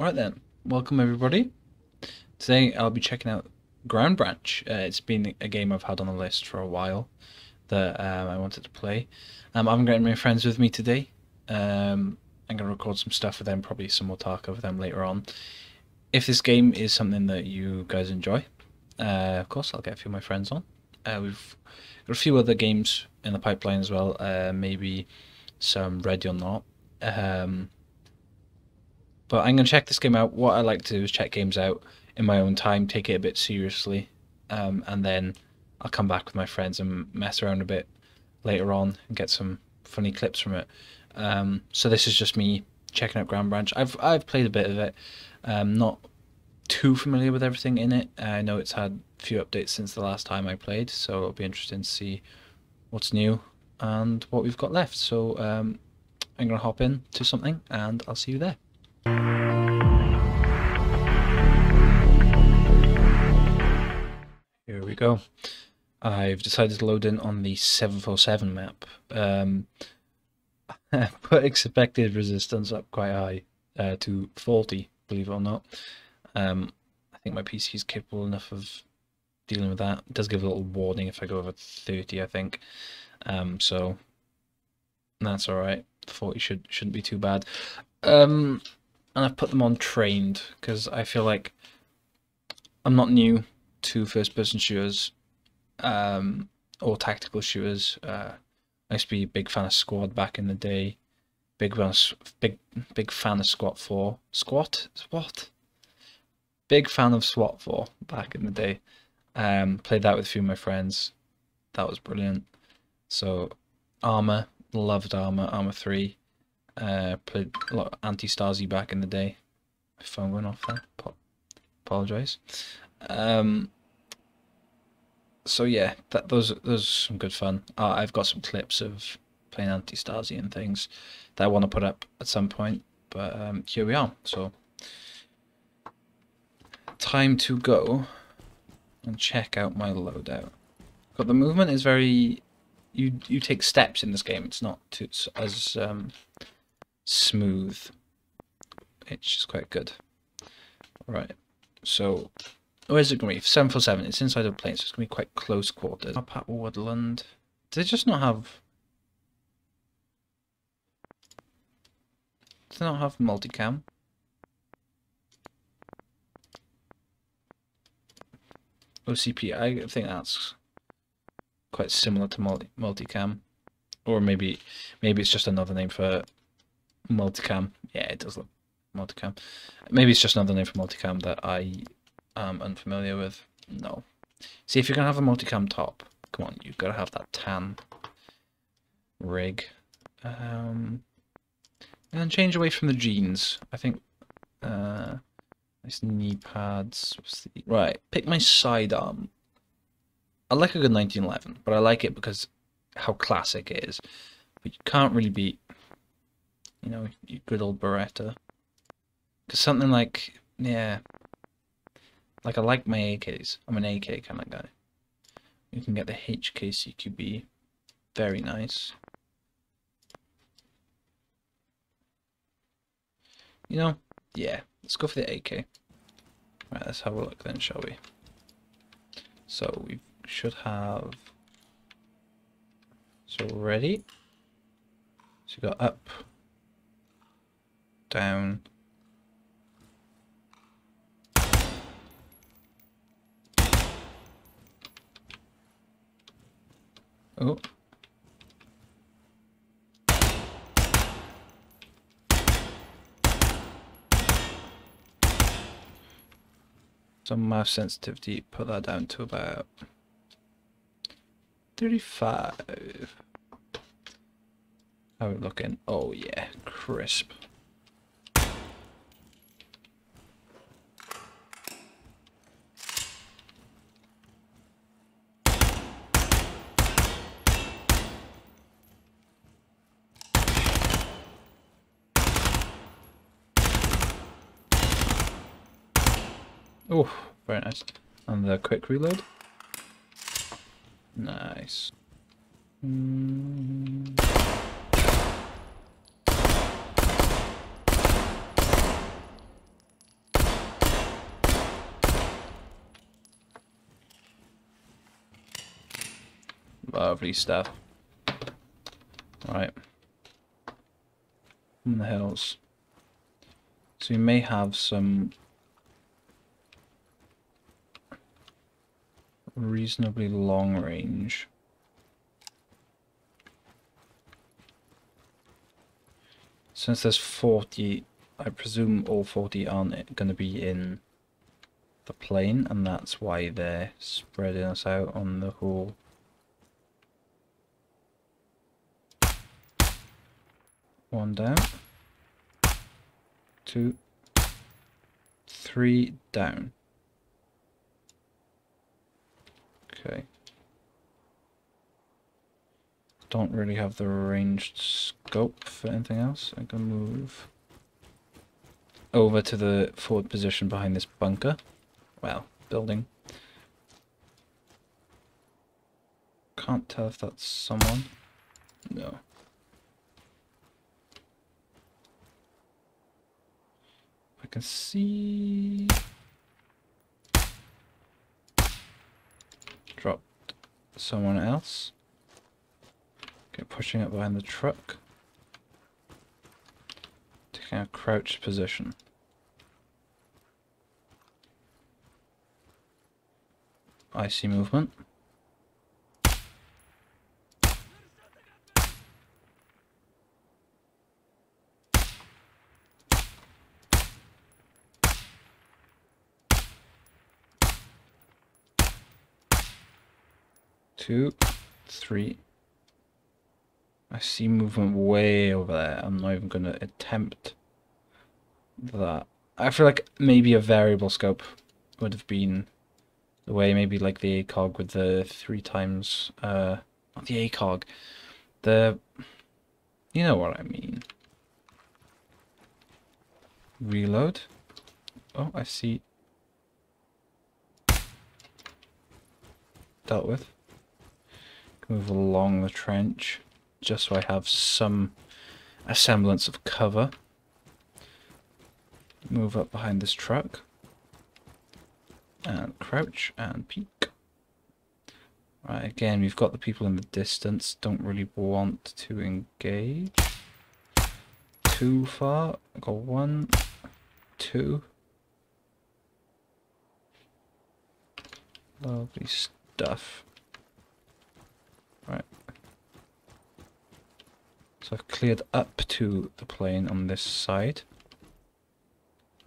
Alright then, welcome everybody. Today I'll be checking out Ground Branch. Uh, it's been a game I've had on the list for a while that um, I wanted to play. Um, I haven't got my friends with me today. Um, I'm going to record some stuff with them, probably some more talk over them later on. If this game is something that you guys enjoy, uh, of course I'll get a few of my friends on. Uh, we've got a few other games in the pipeline as well, uh, maybe some Ready or Not. Um, but I'm going to check this game out. What I like to do is check games out in my own time, take it a bit seriously, um, and then I'll come back with my friends and mess around a bit later on and get some funny clips from it. Um, so this is just me checking out Ground Branch. I've I've played a bit of it, um, not too familiar with everything in it. I know it's had a few updates since the last time I played, so it'll be interesting to see what's new and what we've got left. So um, I'm gonna hop in to something, and I'll see you there. Here we go. I've decided to load in on the 747 map. Um, put expected resistance up quite high uh, to 40, believe it or not. Um, I think my PC is capable enough of dealing with that. It does give a little warning if I go over 30, I think. Um, so that's alright. 40 should, shouldn't be too bad. Um, and I've put them on trained because I feel like I'm not new to first person shooters um, or tactical shooters. Uh, I used to be a big fan of Squad back in the day. Big fan, big big fan of Squat Four. Squat what? Big fan of SWAT Four back in the day. Um, played that with a few of my friends. That was brilliant. So, Arma loved Arma. Arma Three. Uh, played a lot of Antistasi back in the day. My phone went off there. Apologize. Um, so yeah, that those those some good fun. Uh, I've got some clips of playing Antistasi and things that I want to put up at some point. But um, here we are. So time to go and check out my loadout. But the movement is very you you take steps in this game. It's not too, as um, smooth. It's just quite good. Right. So Where's it going to be? 747. It's inside of a plane, so it's going to be quite close quarters. Up at Woodland. Do they just not have... Do they not have multicam? OCP, I think that's quite similar to multi multicam. Or maybe maybe it's just another name for multicam. Yeah, it does look multicam. Maybe it's just another name for multicam that I am unfamiliar with. No. See, if you're going to have a multicam top, come on, you've got to have that tan rig. Um, and change away from the jeans. I think, uh, nice knee pads. Right, pick my sidearm. I like a good 1911, but I like it because how classic it is. But you can't really beat, you know, good old Beretta. Because something like, yeah, like I like my AKs. I'm an AK kind of guy. You can get the HKCQB. Very nice. You know, yeah, let's go for the AK. Right, let's have a look then, shall we? So we should have. So ready. So we got up, down, Oh. Some mouse sensitivity, put that down to about 35. How are we looking? Oh yeah, crisp. Oh, very nice. And the quick reload. Nice. Mm. Lovely stuff. Right. in the hills. So we may have some reasonably long range. Since there's 40, I presume all 40 aren't going to be in the plane, and that's why they're spreading us out on the whole. One down. Two. Three down. Okay. Don't really have the ranged scope for anything else. I can move over to the forward position behind this bunker. Well, building. Can't tell if that's someone. No. I can see... Dropped someone else. Okay, pushing up behind the truck. Taking a crouched position. I see movement. Two, three. I see movement way over there. I'm not even going to attempt that. I feel like maybe a variable scope would have been the way maybe like the ACOG with the three times, uh, not the ACOG, the, you know what I mean. Reload. Oh, I see. Dealt with. Move along the trench, just so I have some a semblance of cover. Move up behind this truck and crouch and peek. Right, again, we've got the people in the distance, don't really want to engage too far. I got one, two. Lovely stuff. Right. So I've cleared up to the plane on this side.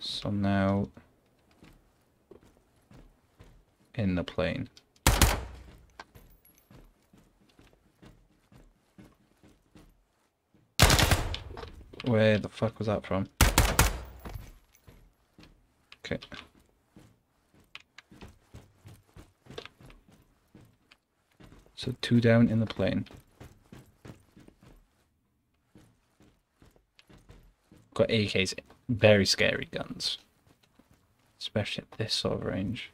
So now in the plane. Where the fuck was that from? Okay. So two down in the plane. Got AKs, very scary guns. Especially at this sort of range.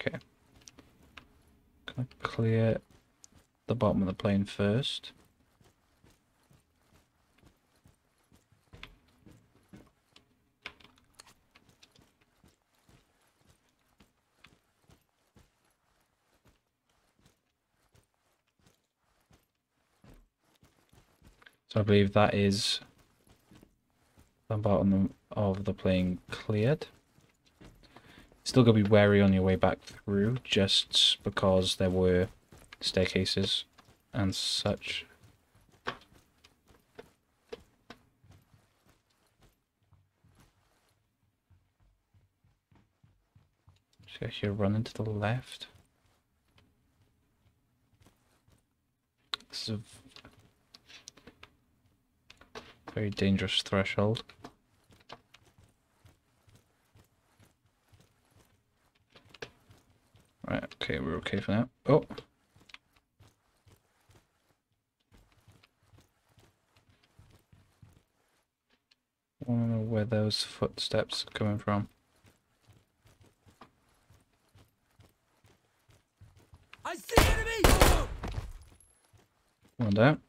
Okay. Can I clear the bottom of the plane first. So I believe that is the bottom of the plane cleared. Still gotta be wary on your way back through, just because there were staircases and such. Got here running to the left. This is very dangerous threshold. Right, okay, we're okay for now. Oh! I don't know where those footsteps are coming from. I see enemy! One down.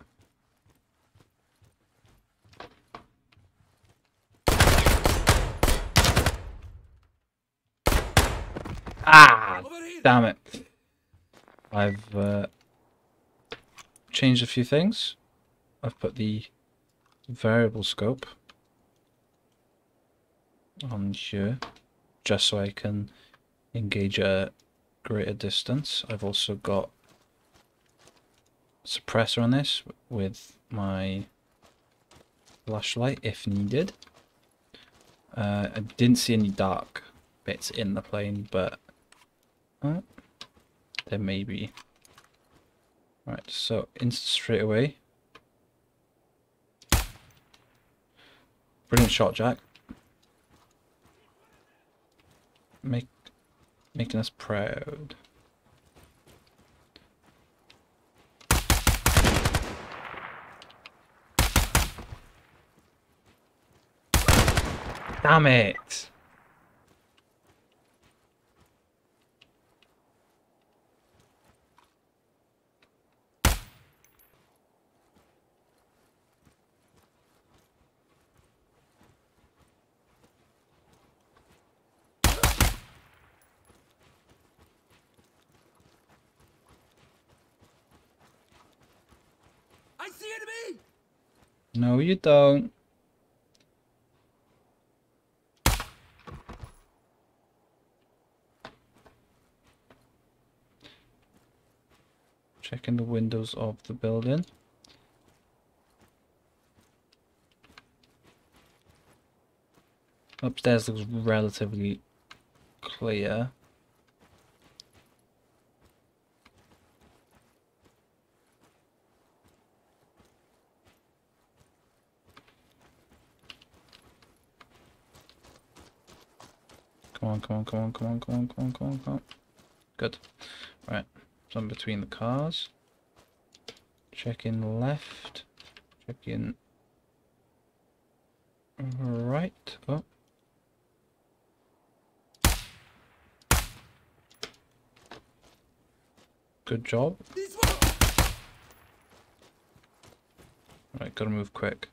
Ah! Over here! Damn it. I've uh, changed a few things. I've put the variable scope on here just so I can engage a greater distance. I've also got suppressor on this with my flashlight if needed. Uh, I didn't see any dark bits in the plane, but there may be. Right, so insta straight away. Brilliant shot, Jack. Make making us proud. Damn it! You don't. Checking the windows of the building. Upstairs looks relatively clear. Come on, come on, come on, come on, come on, come on, come on. Good. Right. So I'm between the cars. Check in left. Check in right. Oh. Good job. Right, gotta move quick.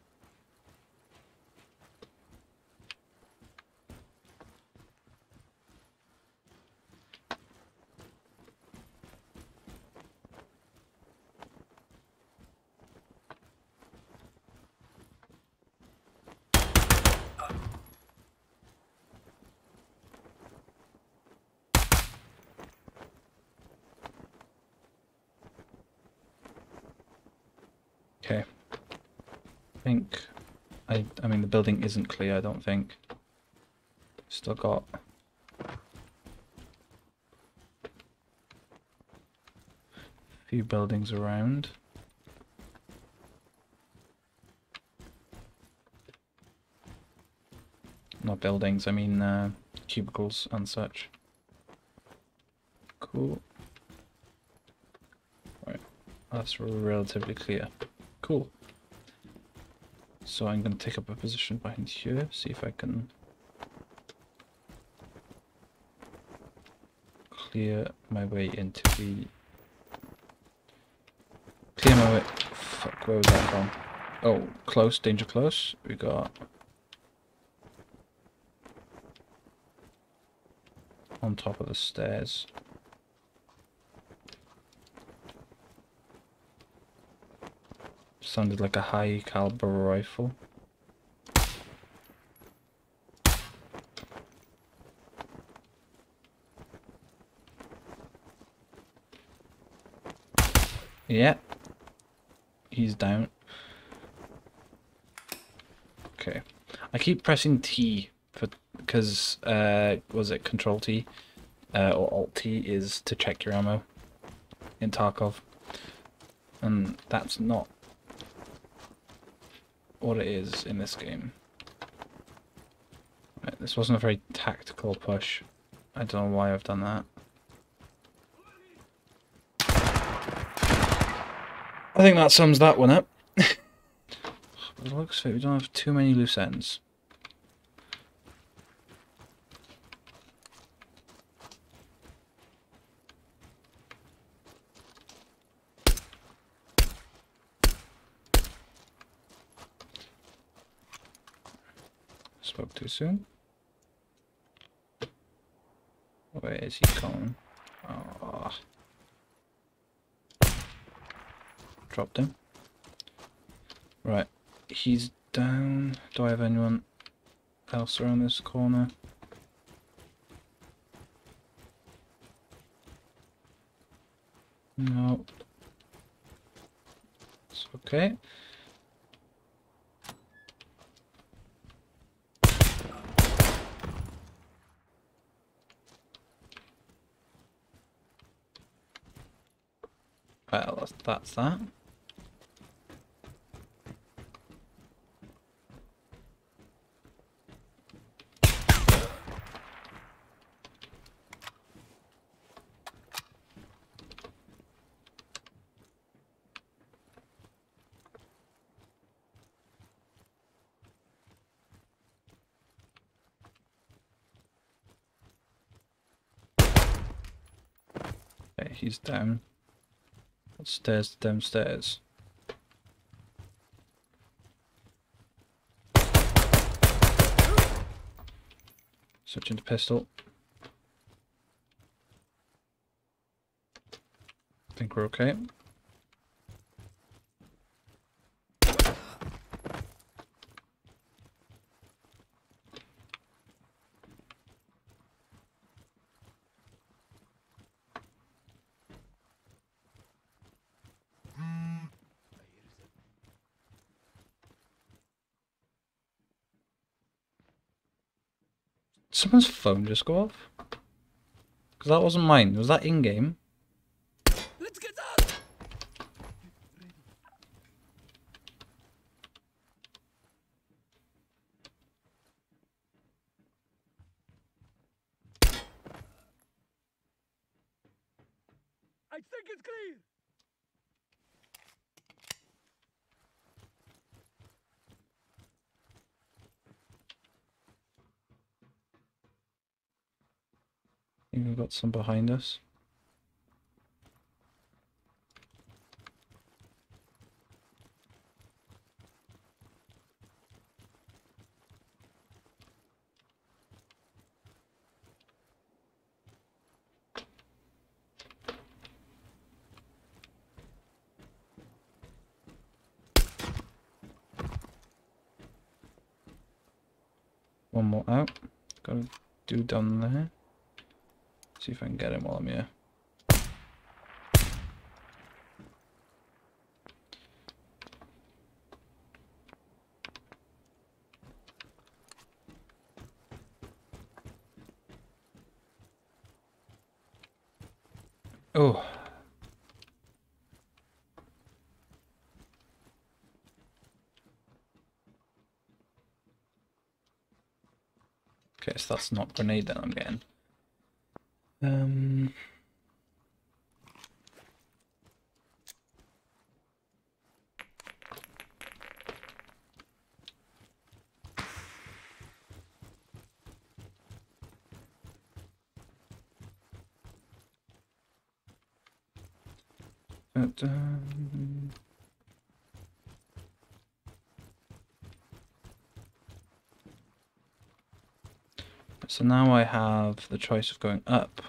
Okay. I think I I mean the building isn't clear, I don't think. Still got a few buildings around. Not buildings, I mean uh, cubicles and such. Cool. Right, that's relatively clear. Cool. So I'm going to take up a position behind here, see if I can clear my way into the... Clear my way... Fuck, where was that from? Oh, close, danger close. We got... On top of the stairs. Sounded like a high caliber rifle. Yeah. He's down. Okay. I keep pressing T for because uh was it control T uh, or alt T is to check your ammo in Tarkov. And that's not what it is in this game. Right, this wasn't a very tactical push. I don't know why I've done that. I think that sums that one up. looks like we don't have too many loose ends. Spoke too soon. Where is he going? Oh. Ah. Dropped him. Right, he's down. Do I have anyone else around this corner? No. It's okay. Well, that's, that. He's down. Upstairs, downstairs. Switching to pistol. I think we're okay. Just go off? Because that wasn't mine. Was that in-game? Let's get out! I think it's clear! I think we've got some behind us. One more out. Gotta do down there. See if I can get him while I'm here. Oh. Okay, so that's not grenade that I'm getting. Um. But, um, So now I have the choice of going up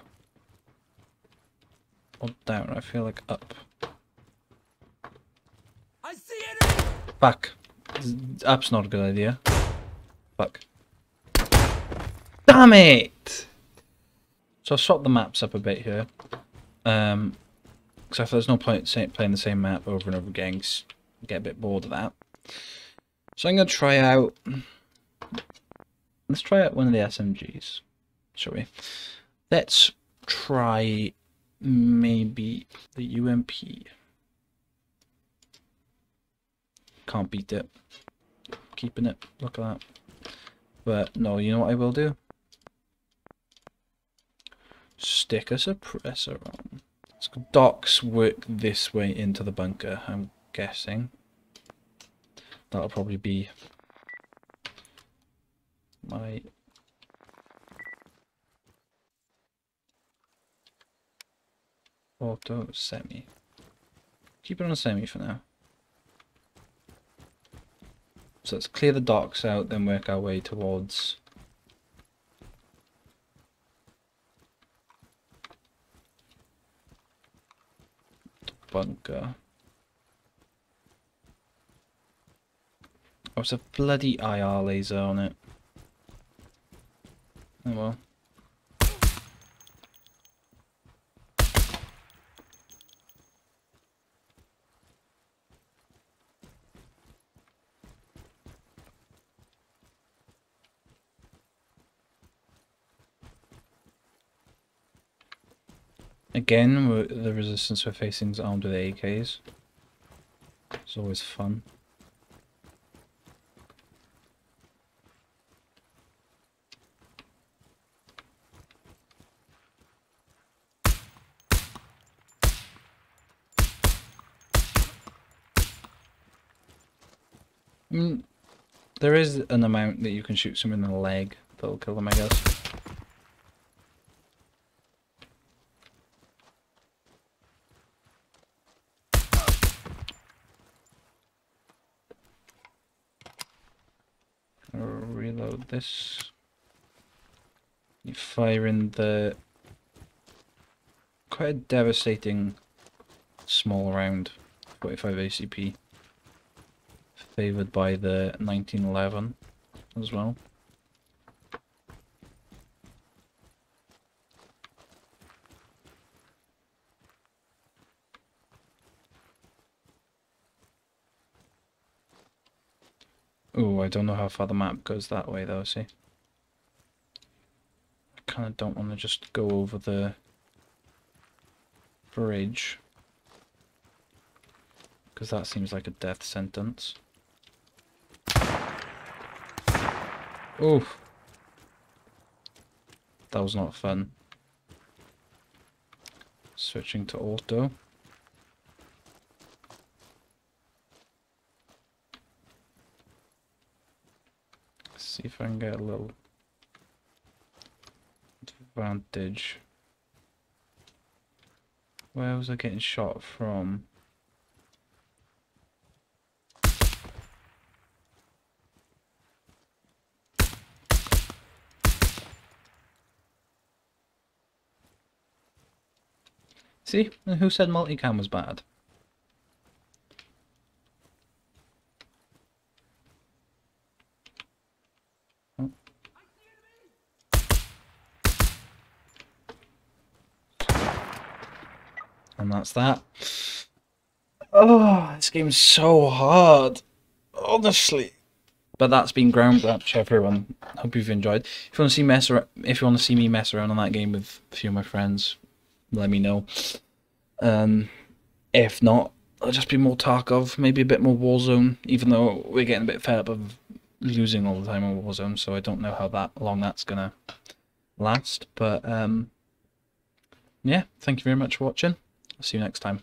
or down. I feel like up. I see enemy! Back. Up's not a good idea. Fuck. Damn it! So I've swapped the maps up a bit here. Um, because I thought there's no point playing the same map over and over again. Get a bit bored of that. So I'm gonna try out. Let's try out one of the SMGs, shall we? Let's try maybe the UMP. Can't beat it. Keeping it. Look at that. But no, you know what I will do? Stick a suppressor on. So docks work this way into the bunker, I'm guessing. That'll probably be my auto semi. Keep it on semi for now. So let's clear the docks out, then work our way towards the bunker. Oh, it's a bloody IR laser on it. Oh well. Again, the resistance we're facing is armed with AKs. It's always fun. I mean, there is an amount that you can shoot someone in the leg that'll kill them, I guess. Reload this. You fire in the quite a devastating small round, 45 ACP, favoured by the 1911 as well. Oh, I don't know how far the map goes that way though, see? I kind of don't want to just go over the bridge. Because that seems like a death sentence. Oof. That was not fun. Switching to auto. see if I can get a little advantage. Where was I getting shot from? See? And who said multicam was bad? Oh. And that's that. Oh, this game's so hard. Honestly. But that's been Ground Branch, everyone. Hope you've enjoyed. If you want to see mess if you want to see me mess around on that game with a few of my friends, let me know. Um, if not, it'll just be more Tarkov, maybe a bit more Warzone. Even though we're getting a bit fed up of losing all the time on Warzone, so I don't know how that long that's gonna last. But um, yeah, thank you very much for watching. I'll see you next time.